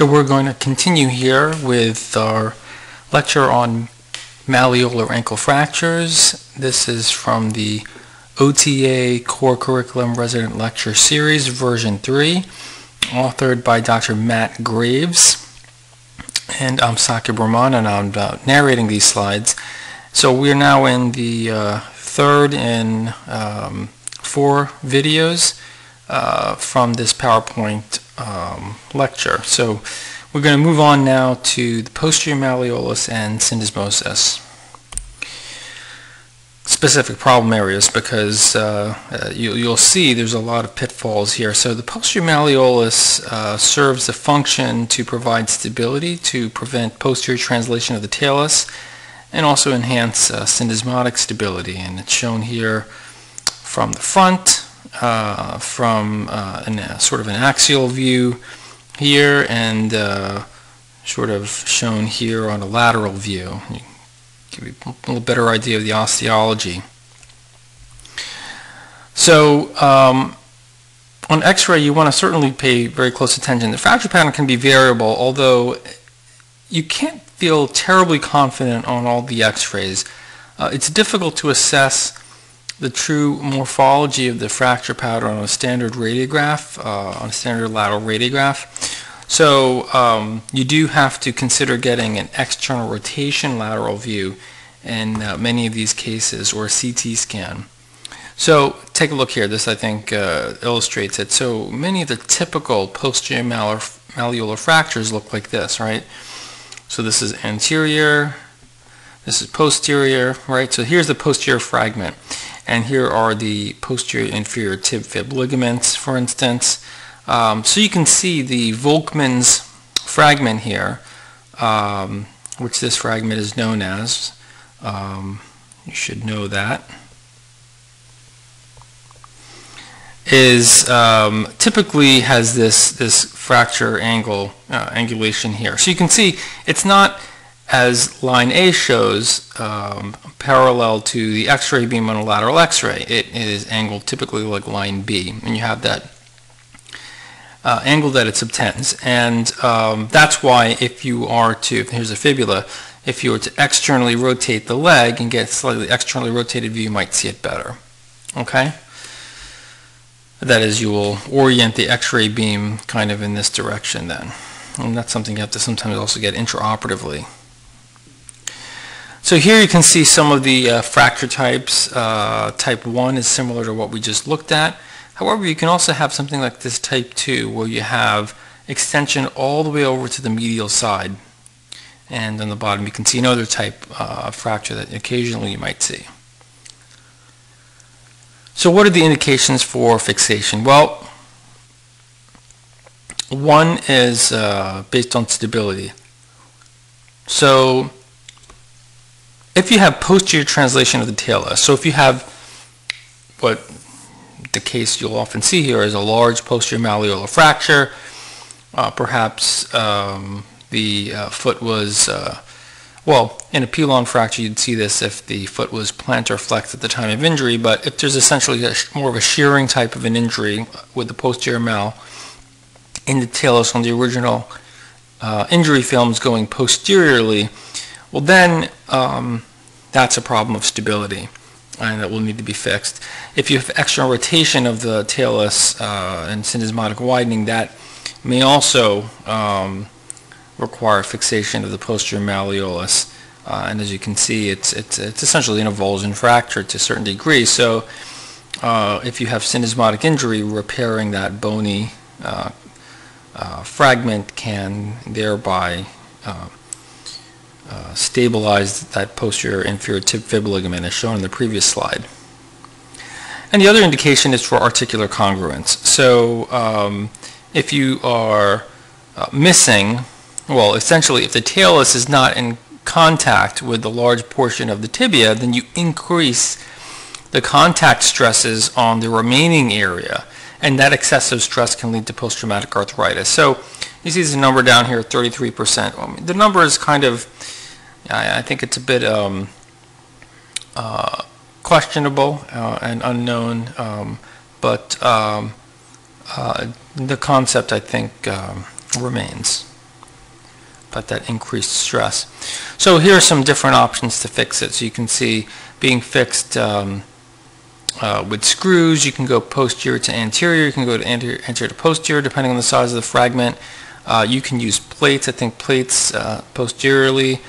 So we're going to continue here with our lecture on malleolar ankle fractures. This is from the OTA Core Curriculum Resident Lecture Series, version 3, authored by Dr. Matt Graves. And I'm Saqib Rehman, and I'm uh, narrating these slides. So we're now in the uh, third in um, four videos uh, from this PowerPoint um, lecture. So we're going to move on now to the posterior malleolus and syndesmosis. Specific problem areas because uh, uh, you, will see there's a lot of pitfalls here. So the posterior malleolus uh, serves the function to provide stability to prevent posterior translation of the talus and also enhance uh, syndesmotic stability and it's shown here from the front uh, from uh, a uh, sort of an axial view here and uh, sort of shown here on a lateral view. Give you a little better idea of the osteology. So um, on x-ray you want to certainly pay very close attention. The fracture pattern can be variable although you can't feel terribly confident on all the x-rays. Uh, it's difficult to assess the true morphology of the fracture pattern on a standard radiograph, uh, on a standard lateral radiograph. So um, you do have to consider getting an external rotation lateral view in uh, many of these cases or a CT scan. So take a look here. This I think uh, illustrates it. So many of the typical posterior malleolar fractures look like this, right? So this is anterior, this is posterior, right? So here's the posterior fragment. And here are the posterior inferior tib fib ligaments, for instance. Um, so you can see the Volkmann's fragment here, um, which this fragment is known as. Um, you should know that. Is um, typically has this this fracture angle uh, angulation here. So you can see it's not as line A shows, um, parallel to the X-ray beam on a lateral X-ray. It is angled typically like line B, and you have that uh, angle that it subtends. And um, that's why if you are to, here's a fibula, if you were to externally rotate the leg and get a slightly externally rotated view, you might see it better. Okay? That is, you will orient the X-ray beam kind of in this direction then. And that's something you have to sometimes also get intraoperatively. So here you can see some of the uh, fracture types. Uh, type 1 is similar to what we just looked at. However, you can also have something like this type 2 where you have extension all the way over to the medial side. And on the bottom you can see another type uh, of fracture that occasionally you might see. So what are the indications for fixation? Well, one is uh, based on stability. So if you have posterior translation of the talus, so if you have what the case you'll often see here is a large posterior malleolar fracture, uh, perhaps um, the uh, foot was, uh, well, in a pilon fracture you'd see this if the foot was plantar flexed at the time of injury, but if there's essentially more of a shearing type of an injury with the posterior mal in the talus on the original uh, injury films going posteriorly, well then um, that's a problem of stability and that will need to be fixed. If you have external rotation of the talus uh, and syndesmotic widening, that may also um, require fixation of the posterior malleolus. Uh, and as you can see, it's, it's, it's essentially an avulsion fracture to a certain degree. So uh, if you have syndesmotic injury, repairing that bony uh, uh, fragment can thereby uh, stabilize that posterior inferior tib fib ligament as shown in the previous slide. And the other indication is for articular congruence. So um, if you are uh, missing, well, essentially if the talus is not in contact with the large portion of the tibia, then you increase the contact stresses on the remaining area, and that excessive stress can lead to post-traumatic arthritis. So you see this number down here, 33%. the number is kind of I, I think it's a bit um, uh, questionable uh, and unknown, um, but um, uh, the concept I think um, remains. about that increased stress. So here are some different options to fix it. So you can see being fixed um, uh, with screws, you can go posterior to anterior, you can go to anterior, anterior to posterior depending on the size of the fragment. Uh, you can use plates, I think plates uh, posteriorly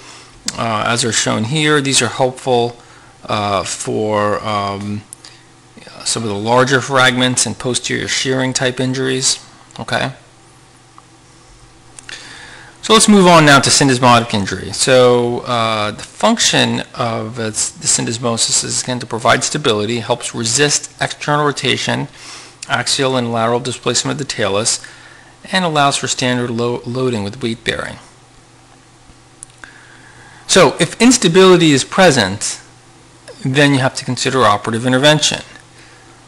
uh, as are shown here. These are helpful uh, for um, some of the larger fragments and posterior shearing type injuries. Okay. So let's move on now to syndesmotic injury. So uh, the function of the syndesmosis is again to provide stability, helps resist external rotation, axial and lateral displacement of the talus, and allows for standard lo loading with weight bearing. So if instability is present, then you have to consider operative intervention.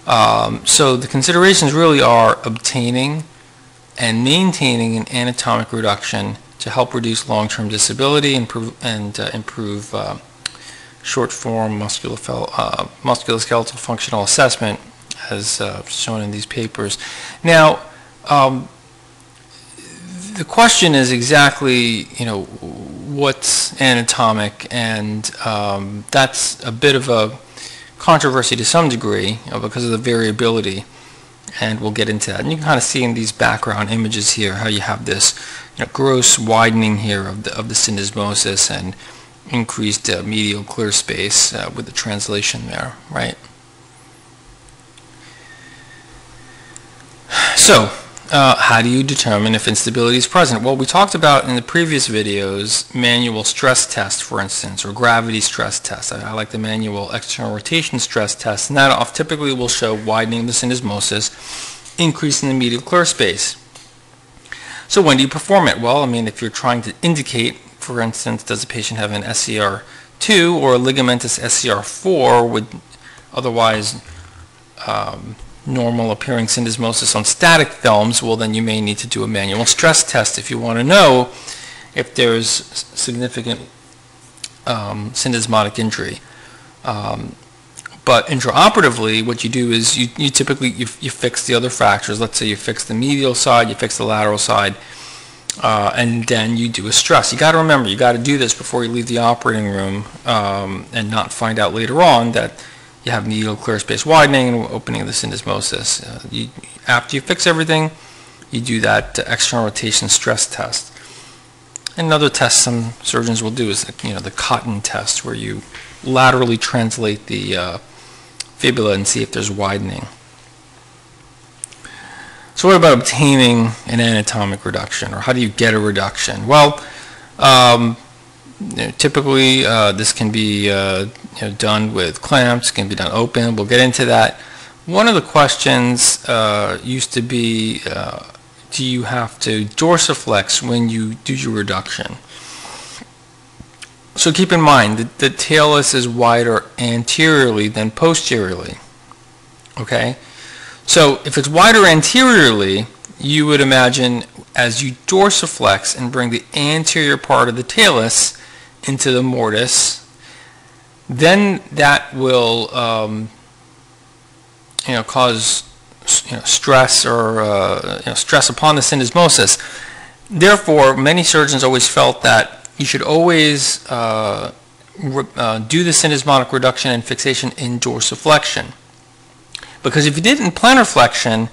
Um, so the considerations really are obtaining and maintaining an anatomic reduction to help reduce long-term disability and, and uh, improve uh, short-form uh, musculoskeletal functional assessment as uh, shown in these papers. Now, um, the question is exactly, you know, what's anatomic, and um, that's a bit of a controversy to some degree you know, because of the variability, and we'll get into that. And you can kind of see in these background images here how you have this you know, gross widening here of the, of the syndesmosis and increased uh, medial clear space uh, with the translation there, right? So, uh, how do you determine if instability is present? Well, we talked about in the previous videos manual stress test, for instance, or gravity stress test. I, I like the manual external rotation stress test, and that off typically will show widening of the syndesmosis, increasing the medial clear space. So when do you perform it? Well, I mean, if you're trying to indicate, for instance, does the patient have an SER2 or a ligamentous SER4 with otherwise um, normal appearing syndesmosis on static films, well then you may need to do a manual stress test if you want to know if there's significant um, syndesmotic injury. Um, but intraoperatively, what you do is you, you typically you, you fix the other fractures. Let's say you fix the medial side, you fix the lateral side, uh, and then you do a stress. You got to remember, you got to do this before you leave the operating room um, and not find out later on that you have medial clear space widening and opening of the syndesmosis. Uh, you, after you fix everything, you do that uh, external rotation stress test. Another test some surgeons will do is you know the Cotton test, where you laterally translate the uh, fibula and see if there's widening. So what about obtaining an anatomic reduction, or how do you get a reduction? Well, um, you know, typically uh, this can be uh, you know, done with clamps, can be done open. We'll get into that. One of the questions uh, used to be, uh, do you have to dorsiflex when you do your reduction? So keep in mind that the talus is wider anteriorly than posteriorly. Okay? So if it's wider anteriorly, you would imagine as you dorsiflex and bring the anterior part of the talus into the mortise, then that will um, you know, cause you know, stress or uh, you know, stress upon the syndesmosis. Therefore, many surgeons always felt that you should always uh, uh, do the syndesmotic reduction and fixation in dorsiflexion. Because if you did in plantar flexion,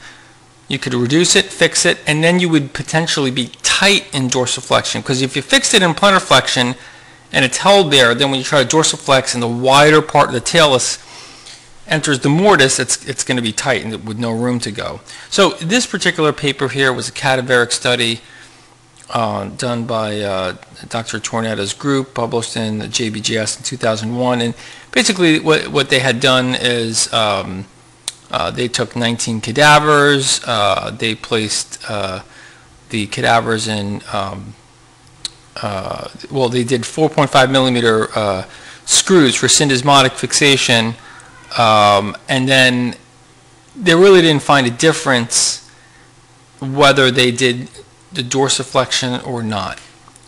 you could reduce it, fix it, and then you would potentially be tight in dorsiflexion. Because if you fixed it in plantar flexion, and it's held there. Then when you try to dorsiflex and the wider part of the talus enters the mortise, it's, it's going to be tight and with no room to go. So this particular paper here was a cadaveric study uh, done by uh, Dr. Tornetta's group, published in the JBJS in 2001. And basically what, what they had done is um, uh, they took 19 cadavers, uh, they placed uh, the cadavers in um, uh, well, they did 4.5 millimeter uh, screws for syndesmotic fixation, um, and then they really didn't find a difference whether they did the dorsiflexion or not.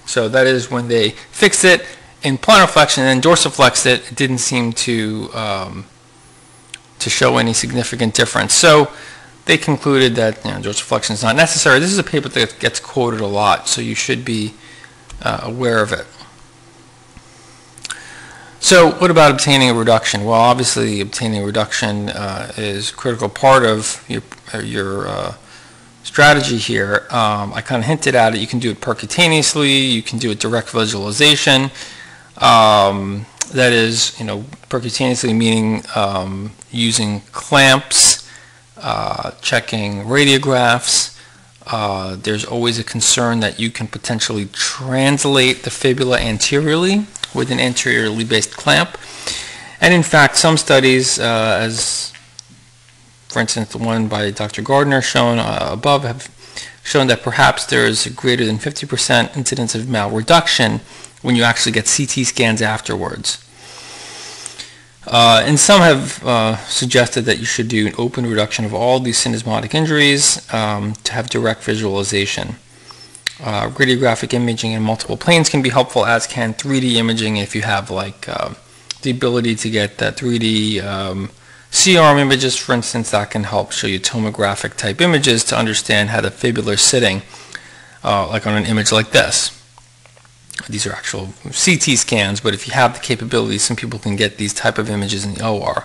So that is when they fixed it in plantar flexion and dorsiflexed it, it didn't seem to um, to show any significant difference. So they concluded that you know, dorsiflexion is not necessary. This is a paper that gets quoted a lot, so you should be uh, aware of it. So what about obtaining a reduction? Well, obviously obtaining a reduction uh, is a critical part of your, uh, your uh, strategy here. Um, I kind of hinted at it. You can do it percutaneously. You can do it direct visualization. Um, that is, you know, percutaneously meaning um, using clamps, uh, checking radiographs. Uh, there's always a concern that you can potentially translate the fibula anteriorly with an anteriorly based clamp. And in fact, some studies, uh, as for instance the one by Dr. Gardner shown uh, above, have shown that perhaps there is a greater than 50% incidence of malreduction when you actually get CT scans afterwards. Uh, and some have uh, suggested that you should do an open reduction of all these syndesmotic injuries um, to have direct visualization. Uh, radiographic imaging in multiple planes can be helpful, as can 3D imaging if you have like uh, the ability to get that 3D um, C-arm images, for instance, that can help show you tomographic type images to understand how the fibula is sitting, uh, like on an image like this. These are actual CT scans, but if you have the capability, some people can get these type of images in the OR.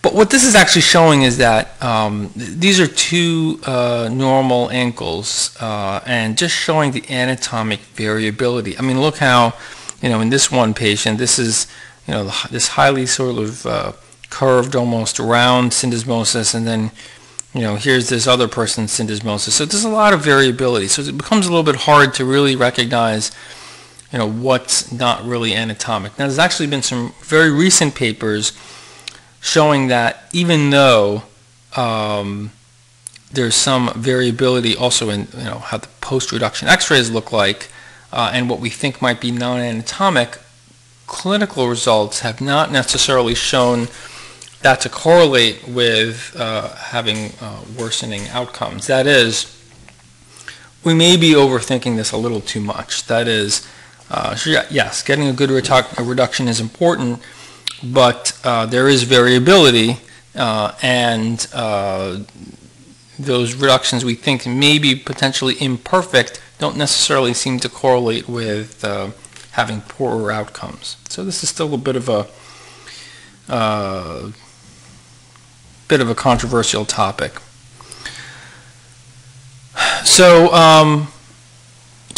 But what this is actually showing is that um, these are two uh, normal ankles uh, and just showing the anatomic variability. I mean, look how, you know, in this one patient, this is, you know, this highly sort of uh, curved, almost round syndesmosis, and then, you know, here's this other person's syndesmosis. So there's a lot of variability. So it becomes a little bit hard to really recognize, you know, what's not really anatomic. Now, there's actually been some very recent papers showing that even though um, there's some variability also in you know how the post-reduction x-rays look like uh, and what we think might be non-anatomic, clinical results have not necessarily shown that to correlate with uh, having uh, worsening outcomes. That is, we may be overthinking this a little too much. That is, uh, yes, getting a good redu reduction is important, but uh, there is variability uh, and uh, those reductions we think may be potentially imperfect don't necessarily seem to correlate with uh, having poorer outcomes. So this is still a bit of a uh, bit of a controversial topic. So um,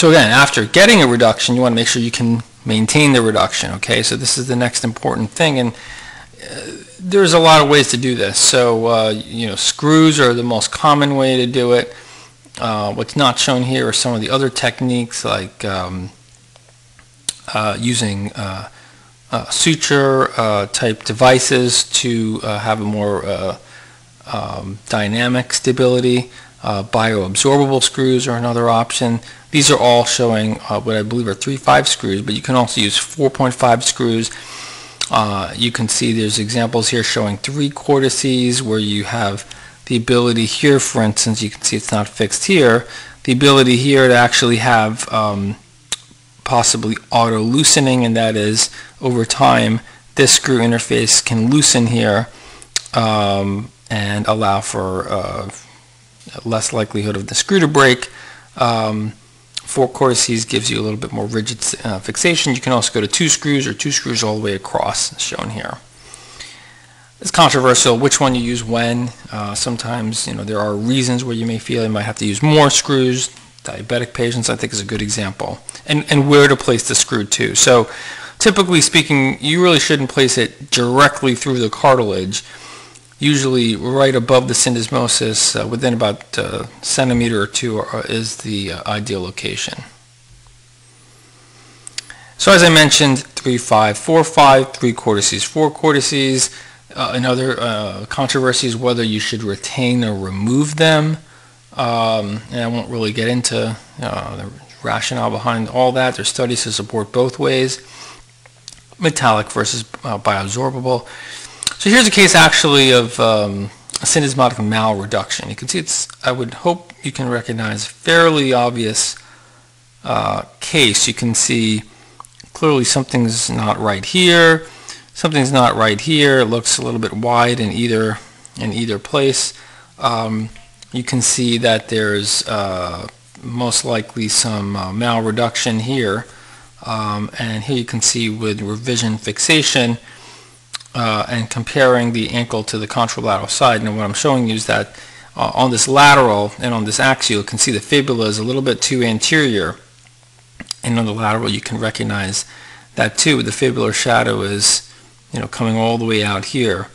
so again, after getting a reduction, you want to make sure you can maintain the reduction, okay? So this is the next important thing, and uh, there's a lot of ways to do this. So, uh, you know, screws are the most common way to do it. Uh, what's not shown here are some of the other techniques like um, uh, using uh, uh, suture type devices to have a more um, dynamic stability. Bioabsorbable screws are another option. These are all showing uh, what I believe are 3.5 screws, but you can also use 4.5 screws. Uh, you can see there's examples here showing three cortices where you have the ability here, for instance, you can see it's not fixed here, the ability here to actually have um, possibly auto loosening, and that is over time this screw interface can loosen here um, and allow for uh, less likelihood of the screw to break. Um, Four cortices gives you a little bit more rigid uh, fixation. You can also go to two screws or two screws all the way across, shown here. It's controversial which one you use when. Uh, sometimes, you know, there are reasons where you may feel you might have to use more screws. Diabetic patients, I think, is a good example. And, and where to place the screw, too. So, typically speaking, you really shouldn't place it directly through the cartilage usually right above the syndesmosis, uh, within about a uh, centimeter or two uh, is the uh, ideal location. So as I mentioned, 3, 5, 4, 5, 3 cortices, 4 cortices. Uh, another uh, controversy is whether you should retain or remove them. Um, and I won't really get into uh, the rationale behind all that. There's studies to support both ways, metallic versus bioabsorbable. So here's a case actually of um, syndesmotic malreduction. You can see it's, I would hope you can recognize fairly obvious uh, case. You can see clearly something's not right here, something's not right here. It looks a little bit wide in either, in either place. Um, you can see that there's uh, most likely some uh, malreduction here. Um, And here you can see with revision fixation uh, and comparing the ankle to the contralateral side. And what I'm showing you is that uh, on this lateral and on this axial, you can see the fibula is a little bit too anterior. And on the lateral, you can recognize that too. The fibular shadow is, you know, coming all the way out here.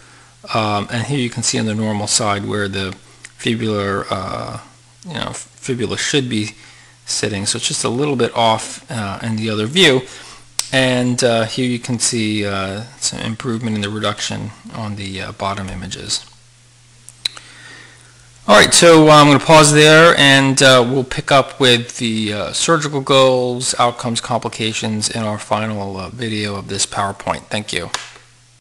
Um, and here you can see on the normal side where the fibular, uh, you know, fibula should be sitting. So it's just a little bit off uh, in the other view. And uh, here you can see uh, some improvement in the reduction on the uh, bottom images. All right, so uh, I'm going to pause there and uh, we'll pick up with the uh, surgical goals, outcomes, complications in our final video of this PowerPoint. Thank you.